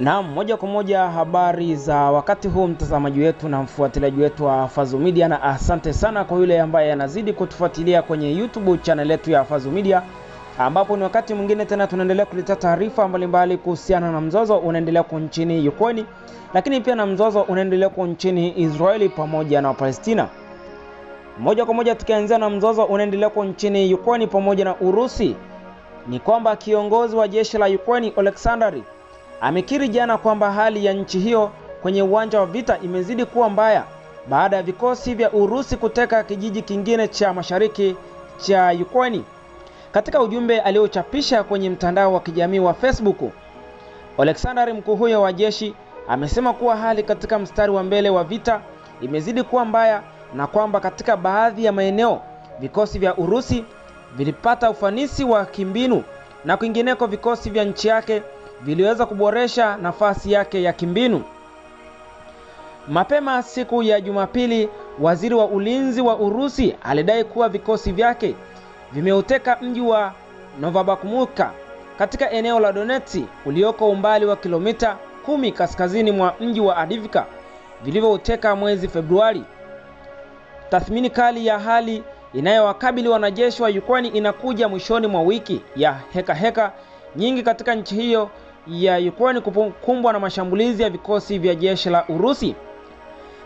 Naam, moja kwa moja habari za wakati huu mtazamaji wetu na mfuatiliaji wetu wa Fazu Media, na asante sana kwa yule ambaye anazidi kutufuatilia kwenye YouTube channel yetu ya Fazu Media, ambapo ni wakati mwingine tena tunaendelea kuleta taarifa mbalimbali kuhusiana na mzozo unaendelea kwa nchini Ukraine, lakini pia na mzozo unaendelea kwa nchini Israeli pamoja na Palestina. Moja kwa moja tukianzia na mzozo unaendelea kwa nchini Ukraine pamoja na Urusi, ni kwamba kiongozi wa jeshi la Ukraine Oleksandr amekiri jana kwamba hali ya nchi hiyo kwenye uwanja wa vita imezidi kuwa mbaya baada ya vikosi vya Urusi kuteka kijiji kingine cha mashariki cha Ukraine. Katika ujumbe aliochapisha kwenye mtandao wa kijamii wa Facebook, Oleksandr, mkuu huyo wa jeshi, amesema kuwa hali katika mstari wa mbele wa vita imezidi kuwa mbaya na kwamba katika baadhi ya maeneo vikosi vya Urusi vilipata ufanisi wa kimbinu na kwingineko vikosi vya nchi yake viliweza kuboresha nafasi yake ya kimbinu. Mapema siku ya Jumapili, waziri wa ulinzi wa Urusi alidai kuwa vikosi vyake vimeuteka mji wa Novabakhmutka katika eneo la Donetsk ulioko umbali wa kilomita kumi kaskazini mwa mji wa Avdiivka vilivyouteka mwezi Februari. Tathmini kali ya hali inayowakabili wanajeshi wa Ukraine inakuja mwishoni mwa wiki ya heka heka nyingi katika nchi hiyo ya Ukraine kukumbwa na mashambulizi ya vikosi vya jeshi la Urusi.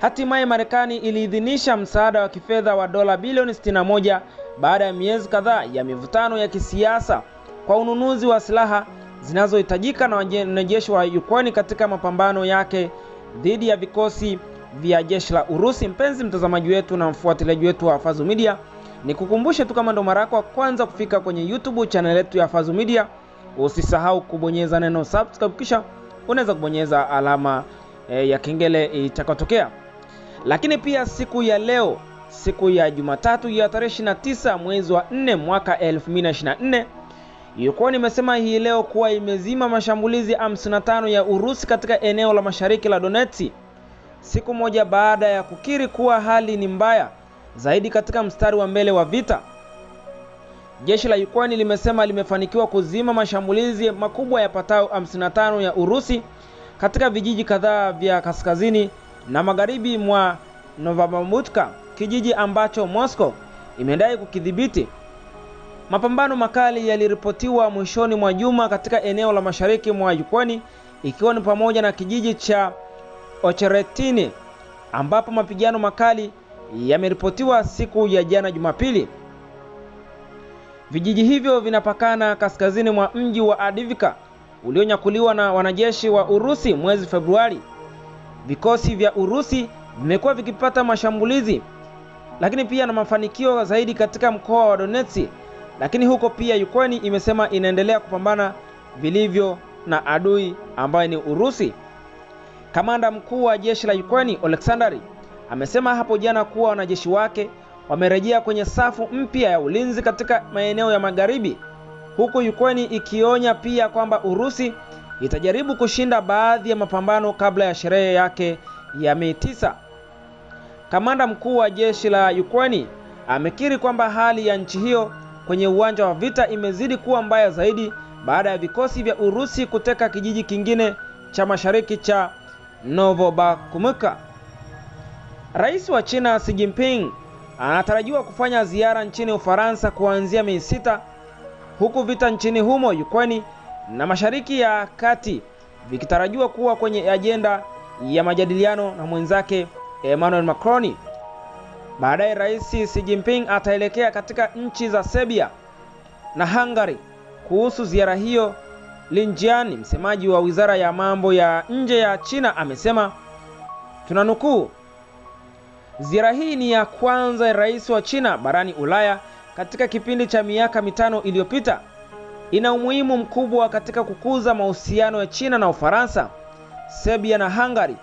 Hatimaye Marekani iliidhinisha msaada wa kifedha wa dola bilioni 61 baada ya miezi kadhaa ya mivutano ya kisiasa kwa ununuzi wa silaha zinazohitajika na wanajeshi wa Ukraine katika mapambano yake dhidi ya vikosi vya jeshi la Urusi. Mpenzi mtazamaji wetu na mfuatiliaji wetu wa Fazu Media, ni kukumbushe tu kama ndo mara yako kwanza kufika kwenye YouTube channel yetu ya Fazu Media, usisahau kubonyeza neno subscribe, kisha unaweza kubonyeza alama e, ya kengele itakayotokea. Lakini pia siku ya leo, siku ya Jumatatu ya tarehe 29 mwezi wa 4 mwaka 2024 Ukraine imesema hii leo kuwa imezima mashambulizi 55 ya Urusi katika eneo la mashariki la Donetsk, siku moja baada ya kukiri kuwa hali ni mbaya zaidi katika mstari wa mbele wa vita. Jeshi la Ukraine limesema limefanikiwa kuzima mashambulizi makubwa yapatayo 55 ya Urusi katika vijiji kadhaa vya kaskazini na magharibi mwa Novabakhmutka, kijiji ambacho Moscow imedai kukidhibiti. Mapambano makali yaliripotiwa mwishoni mwa juma katika eneo la mashariki mwa Ukraine ikiwa ni pamoja na kijiji cha Ocheretini ambapo mapigano makali yameripotiwa siku ya jana Jumapili. Vijiji hivyo vinapakana kaskazini mwa mji wa Avdiivka ulionyakuliwa na wanajeshi wa Urusi mwezi Februari. Vikosi vya Urusi vimekuwa vikipata mashambulizi lakini pia na mafanikio zaidi katika mkoa wa Donetsk, lakini huko pia Ukraine imesema inaendelea kupambana vilivyo na adui ambaye ni Urusi. Kamanda mkuu wa jeshi la Ukraine Oleksandr amesema hapo jana kuwa wanajeshi wake wamerejea kwenye safu mpya ya ulinzi katika maeneo ya magharibi, huku Ukraine ikionya pia kwamba Urusi itajaribu kushinda baadhi ya mapambano kabla ya sherehe yake ya Mei tisa. Kamanda mkuu wa jeshi la Ukraine amekiri kwamba hali ya nchi hiyo kwenye uwanja wa vita imezidi kuwa mbaya zaidi baada ya vikosi vya Urusi kuteka kijiji kingine cha mashariki cha Novobakumka. Rais wa China Xi Jinping anatarajiwa kufanya ziara nchini Ufaransa kuanzia Mei sita, huku vita nchini humo Ukraine na Mashariki ya Kati vikitarajiwa kuwa kwenye ajenda ya majadiliano na mwenzake Emmanuel Macron. Baadaye Rais Xi Jinping ataelekea katika nchi za Serbia na Hungary. Kuhusu ziara hiyo, Lin Jian, msemaji wa Wizara ya Mambo ya Nje ya China, amesema tunanukuu, ziara hii ni ya kwanza ya rais wa China barani Ulaya katika kipindi cha miaka mitano iliyopita. Ina umuhimu mkubwa katika kukuza mahusiano ya China na Ufaransa, Serbia na Hungary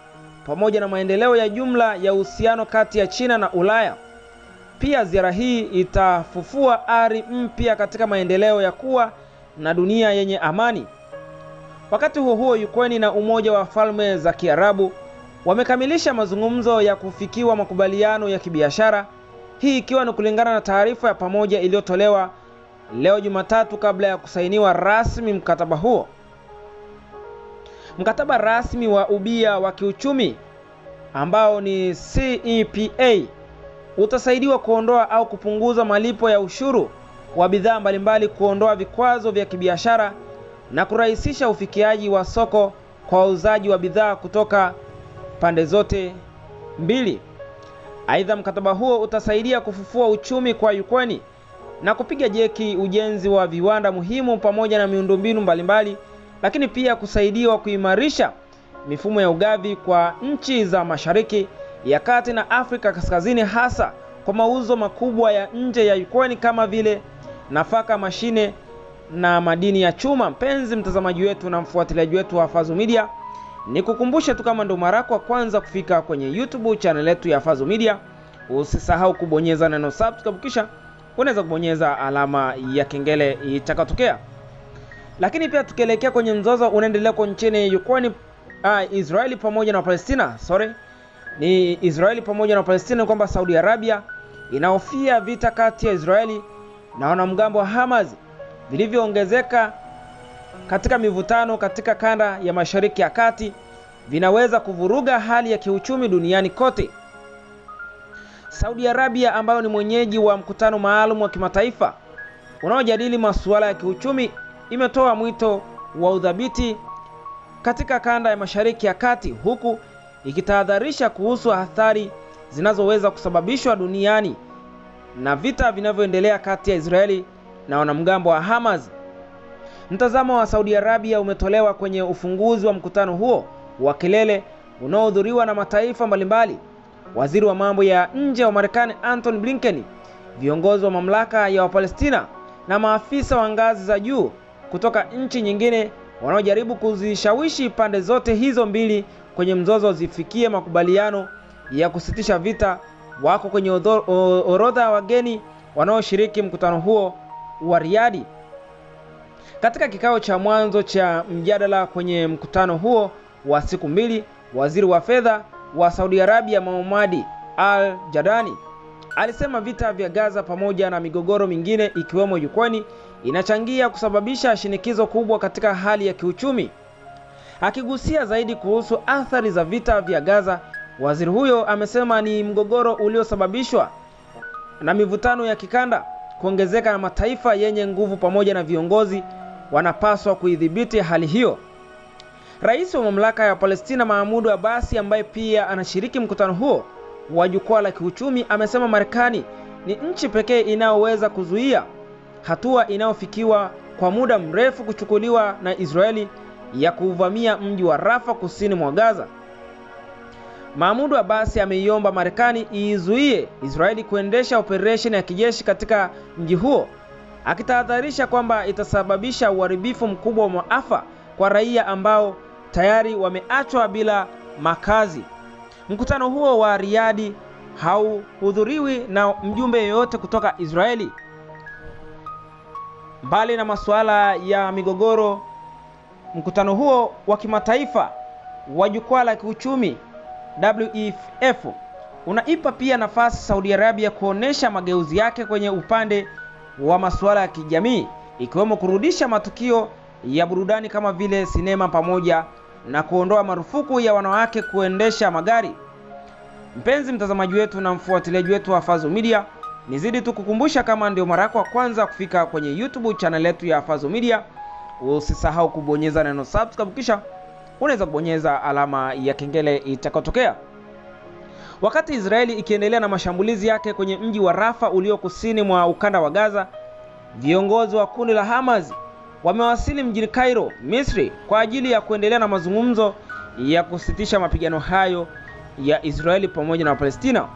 pamoja na maendeleo ya jumla ya uhusiano kati ya China na Ulaya. Pia ziara hii itafufua ari mpya katika maendeleo ya kuwa na dunia yenye amani. Wakati huo huo, Ukraine na Umoja wa Falme za Kiarabu wamekamilisha mazungumzo ya kufikiwa makubaliano ya kibiashara, hii ikiwa ni kulingana na taarifa ya pamoja iliyotolewa leo Jumatatu kabla ya kusainiwa rasmi mkataba huo. Mkataba rasmi wa ubia wa kiuchumi ambao ni CEPA utasaidiwa kuondoa au kupunguza malipo ya ushuru wa bidhaa mbalimbali, kuondoa vikwazo vya kibiashara na kurahisisha ufikiaji wa soko kwa wauzaji wa bidhaa kutoka pande zote mbili. Aidha, mkataba huo utasaidia kufufua uchumi kwa Ukraine na kupiga jeki ujenzi wa viwanda muhimu pamoja na miundombinu mbalimbali, lakini pia kusaidiwa kuimarisha mifumo ya ugavi kwa nchi za Mashariki ya Kati na Afrika Kaskazini, hasa kwa mauzo makubwa ya nje ya Ukraine kama vile nafaka, mashine na madini ya chuma. Mpenzi mtazamaji wetu na mfuatiliaji wetu wa Fazu Media, ni kukumbushe tu kama ndo mara wa kwanza kufika kwenye YouTube channel yetu ya Fazo Media, usisahau kubonyeza neno subscribe, kisha unaweza kubonyeza alama ya kengele itakatokea. Lakini pia tukielekea kwenye mzozo unaendelea kwa nchini Ukraine, uh, Israeli pamoja na Palestina, sorry, ni Israeli pamoja na Palestina, kwamba Saudi Arabia inahofia vita kati ya Israeli na wanamgambo wa Hamas vilivyoongezeka katika mivutano katika kanda ya Mashariki ya Kati vinaweza kuvuruga hali ya kiuchumi duniani kote. Saudi Arabia ambayo ni mwenyeji wa mkutano maalum wa kimataifa unaojadili masuala ya kiuchumi imetoa mwito wa udhabiti katika kanda ya Mashariki ya Kati huku ikitahadharisha kuhusu athari zinazoweza kusababishwa duniani na vita vinavyoendelea kati ya Israeli na wanamgambo wa Hamas. Mtazamo wa Saudi Arabia umetolewa kwenye ufunguzi wa mkutano huo wa kilele unaohudhuriwa na mataifa mbalimbali. Waziri wa mambo ya nje wa Marekani Anthony Blinken, viongozi wa mamlaka ya Wapalestina na maafisa wa ngazi za juu kutoka nchi nyingine wanaojaribu kuzishawishi pande zote hizo mbili kwenye mzozo zifikie makubaliano ya kusitisha vita wako kwenye orodha ya wageni wanaoshiriki mkutano huo wa Riyadh. Katika kikao cha mwanzo cha mjadala kwenye mkutano huo wa siku mbili, waziri wa fedha wa Saudi Arabia Mohammad Al Jadani alisema vita vya Gaza pamoja na migogoro mingine ikiwemo Ukraine inachangia kusababisha shinikizo kubwa katika hali ya kiuchumi. Akigusia zaidi kuhusu athari za vita vya Gaza, waziri huyo amesema ni mgogoro uliosababishwa na mivutano ya kikanda, kuongezeka na mataifa yenye nguvu pamoja na viongozi wanapaswa kuidhibiti hali hiyo. Rais wa mamlaka ya Palestina Mahmoud Abbas ambaye pia anashiriki mkutano huo wa jukwaa la kiuchumi amesema Marekani ni nchi pekee inayoweza kuzuia hatua inayofikiwa kwa muda mrefu kuchukuliwa na Israeli ya kuvamia mji wa Rafa kusini mwa Gaza. Mahmoud Abbas ameiomba Marekani iizuie Israeli kuendesha operesheni ya kijeshi katika mji huo, akitahadharisha kwamba itasababisha uharibifu mkubwa wa maafa kwa raia ambao tayari wameachwa bila makazi. Mkutano huo wa Riyadh hauhudhuriwi na mjumbe yoyote kutoka Israeli. Mbali na masuala ya migogoro, mkutano huo wa kimataifa wa jukwaa la kiuchumi WEF unaipa pia nafasi Saudi Arabia kuonesha mageuzi yake kwenye upande wa masuala ya kijamii, ikiwemo kurudisha matukio ya burudani kama vile sinema pamoja na kuondoa marufuku ya wanawake kuendesha magari. Mpenzi mtazamaji wetu na mfuatiliaji wetu wa Fazo Media, nizidi tu kukumbusha, kama ndio mara yako ya kwanza kufika kwenye YouTube channel yetu ya Fazo Media, usisahau kubonyeza neno subscribe, kisha unaweza kubonyeza alama ya kengele itakayotokea. Wakati Israeli ikiendelea na mashambulizi yake kwenye mji wa Rafa ulio kusini mwa ukanda wa Gaza, viongozi wa kundi la Hamas wamewasili mjini Cairo, Misri kwa ajili ya kuendelea na mazungumzo ya kusitisha mapigano hayo ya Israeli pamoja na Palestina.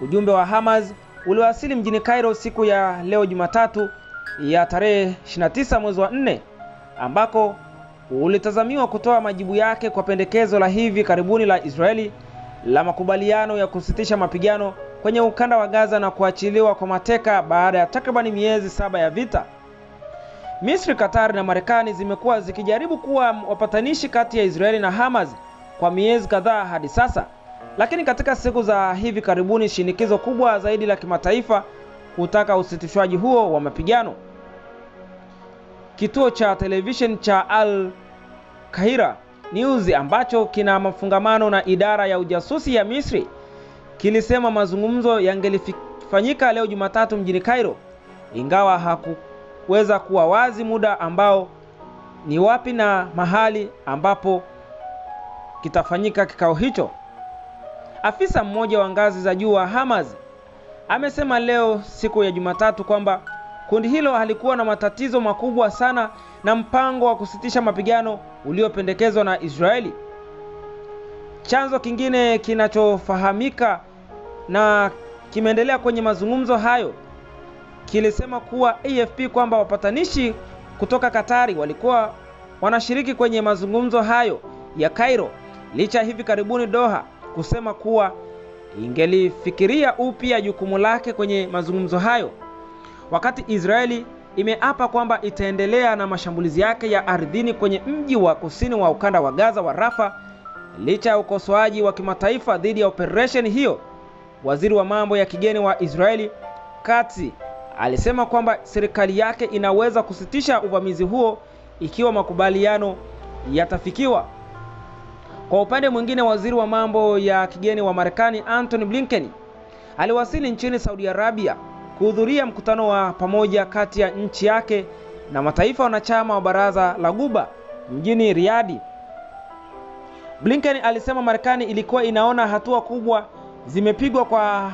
Ujumbe wa Hamas uliwasili mjini Cairo siku ya leo Jumatatu ya tarehe 29 mwezi wa 4 ambako ulitazamiwa kutoa majibu yake kwa pendekezo la hivi karibuni la Israeli la makubaliano ya kusitisha mapigano kwenye ukanda wa Gaza na kuachiliwa kwa mateka baada ya takribani miezi saba ya vita. Misri, Qatar na Marekani zimekuwa zikijaribu kuwa wapatanishi kati ya Israeli na Hamas kwa miezi kadhaa hadi sasa, lakini katika siku za hivi karibuni shinikizo kubwa zaidi la kimataifa kutaka usitishwaji huo wa mapigano. Kituo cha television cha Al Kahira News ambacho kina mafungamano na idara ya ujasusi ya Misri kilisema mazungumzo yangelifanyika leo Jumatatu mjini Cairo, ingawa hakuweza kuwa wazi muda ambao ni wapi na mahali ambapo kitafanyika kikao hicho. Afisa mmoja wa ngazi za juu wa Hamas amesema leo siku ya Jumatatu kwamba kundi hilo halikuwa na matatizo makubwa sana na mpango wa kusitisha mapigano uliopendekezwa na Israeli. Chanzo kingine kinachofahamika na kimeendelea kwenye mazungumzo hayo kilisema kuwa AFP kwamba wapatanishi kutoka Katari walikuwa wanashiriki kwenye mazungumzo hayo ya Cairo licha ya hivi karibuni Doha kusema kuwa ingelifikiria upya jukumu lake kwenye mazungumzo hayo, wakati Israeli imeapa kwamba itaendelea na mashambulizi yake ya ardhini kwenye mji wa kusini wa ukanda wa Gaza wa Rafa licha ya ukosoaji wa kimataifa dhidi ya operesheni hiyo. Waziri wa mambo ya kigeni wa Israeli kati alisema kwamba serikali yake inaweza kusitisha uvamizi huo ikiwa makubaliano yatafikiwa. Kwa upande mwingine, waziri wa mambo ya kigeni wa Marekani Antony Blinken aliwasili nchini Saudi Arabia kuhudhuria mkutano wa pamoja kati ya nchi yake na mataifa wanachama wa Baraza la Guba mjini Riyadh. Blinken alisema Marekani ilikuwa inaona hatua kubwa zimepigwa kwa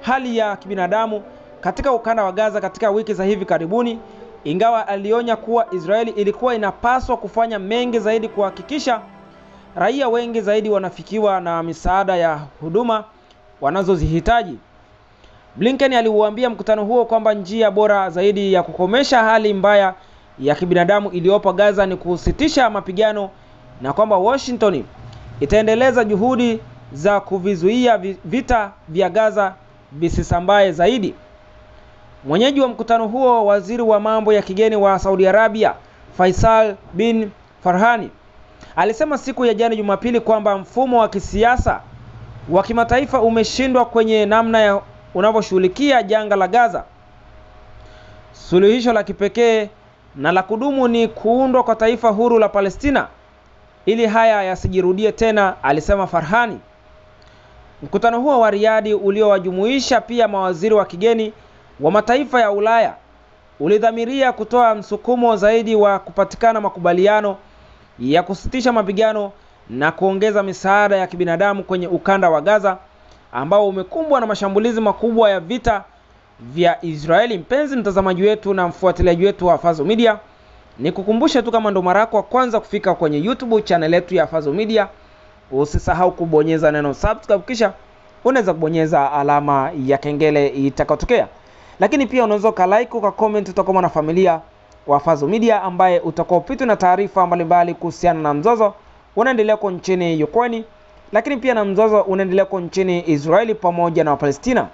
hali ya kibinadamu katika ukanda wa Gaza katika wiki za hivi karibuni, ingawa alionya kuwa Israeli ilikuwa inapaswa kufanya mengi zaidi kuhakikisha raia wengi zaidi wanafikiwa na misaada ya huduma wanazozihitaji. Blinken aliuambia mkutano huo kwamba njia bora zaidi ya kukomesha hali mbaya ya kibinadamu iliyopo Gaza ni kusitisha mapigano na kwamba Washington itaendeleza juhudi za kuvizuia vita vya Gaza visisambae zaidi. Mwenyeji wa mkutano huo, waziri wa mambo ya kigeni wa Saudi Arabia Faisal bin Farhani alisema siku ya jana Jumapili kwamba mfumo wa kisiasa wa kimataifa umeshindwa kwenye namna ya unavyoshughulikia janga la Gaza. Suluhisho la kipekee na la kudumu ni kuundwa kwa taifa huru la Palestina ili haya yasijirudie tena, alisema Farhani. Mkutano huo wa riadi uliowajumuisha pia mawaziri wa kigeni wa mataifa ya Ulaya ulidhamiria kutoa msukumo zaidi wa kupatikana makubaliano ya kusitisha mapigano na kuongeza misaada ya kibinadamu kwenye ukanda wa Gaza ambao umekumbwa na mashambulizi makubwa ya vita vya Israeli. Mpenzi mtazamaji wetu na mfuatiliaji wetu wa Fazo Media, ni kukumbusha tu kama ndo mara yako ya kwanza kufika kwenye YouTube channel yetu ya Fazo Media, usisahau kubonyeza neno subscribe, kisha unaweza kubonyeza alama ya kengele itakayotokea, lakini pia unaweza ukalike uka comment, utakuwa na familia wa Fazo Media ambaye utakuwa na taarifa mbalimbali kuhusiana na mzozo unaendelea kwa nchini Ukraine, lakini pia na mzozo unaendelea kwa nchini Israeli pamoja na Palestina.